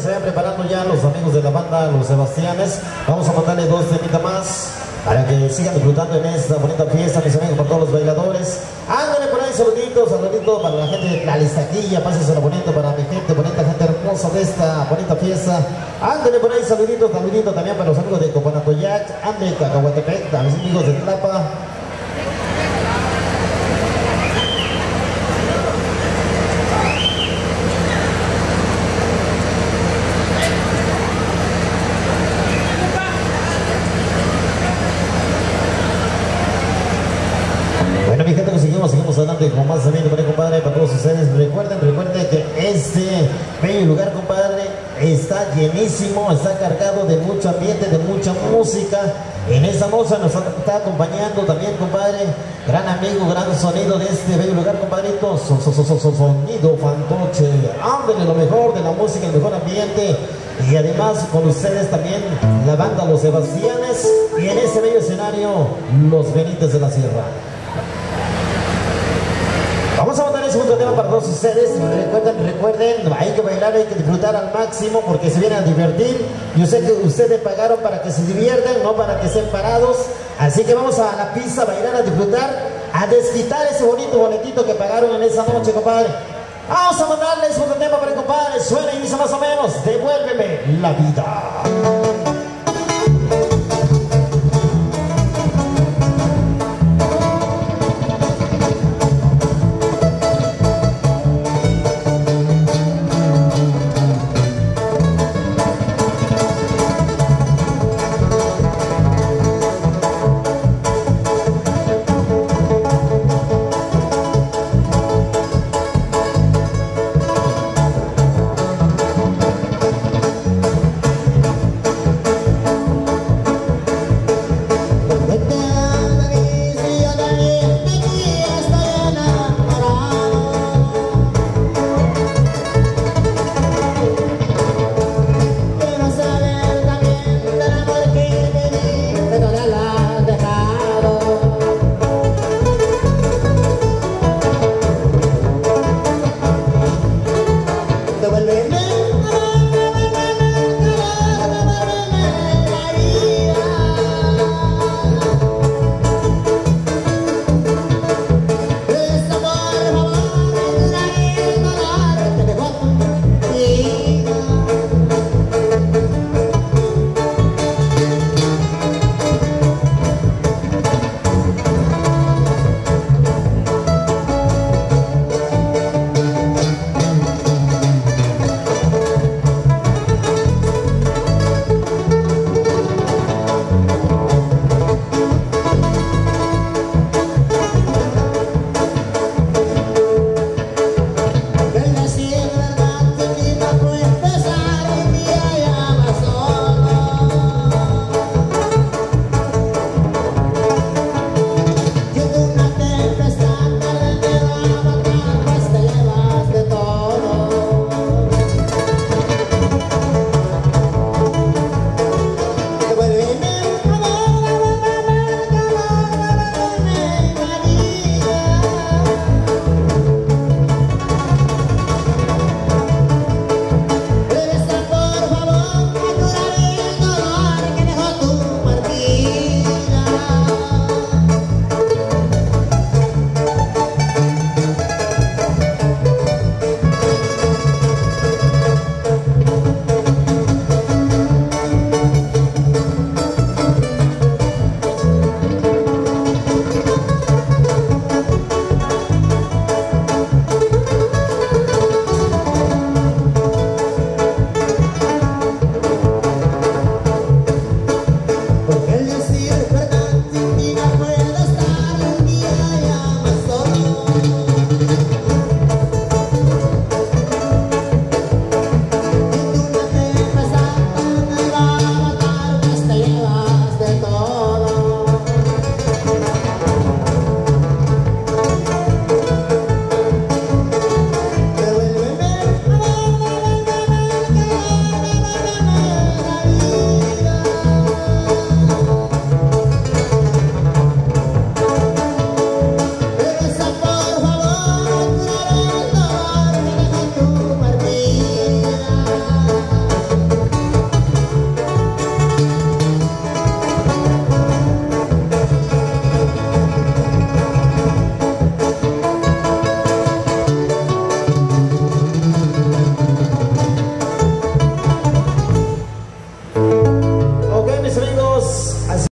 que se vayan preparando ya los amigos de la banda, los Sebastianes. Vamos a mandarle dos temitas más para que sigan disfrutando en esta bonita fiesta, mis amigos, para todos los bailadores. Ándale por ahí, saluditos, saluditos para la gente de la listaquilla, pásenselo bonito para mi gente, bonita gente hermosa de esta bonita fiesta. Ándale por ahí, saluditos, saluditos también para los amigos de Copanatoyac, Ande, Cacahuatepec, a mis amigos de Tlapa. Bueno, mi gente, pues seguimos, adelante con más también, compadre, para todos ustedes. Recuerden, recuerden que este bello lugar, compadre, está llenísimo, está cargado de mucho ambiente, de mucha música. En esta noche nos está acompañando también, compadre, gran amigo, gran sonido de este bello lugar, compadrito. So- so- so- so- so- sonido fantoche. Ándale, lo mejor de la música, el mejor ambiente. Y además con ustedes también la banda Los Sebastianes y en este bello escenario Los Benítez de la Sierra. El segundo tema para todos ustedes. Recuerden, recuerden, hay que bailar, hay que disfrutar al máximo porque se vienen a divertir. Yo sé que ustedes pagaron para que se diviertan, no para que estén parados. Así que vamos a la pista a bailar, a disfrutar, a desquitar ese bonito boletito que pagaron en esa noche, compadre. Vamos a mandarle el segundo tema para el compadre. Suena y dice más o menos, devuélveme la vida.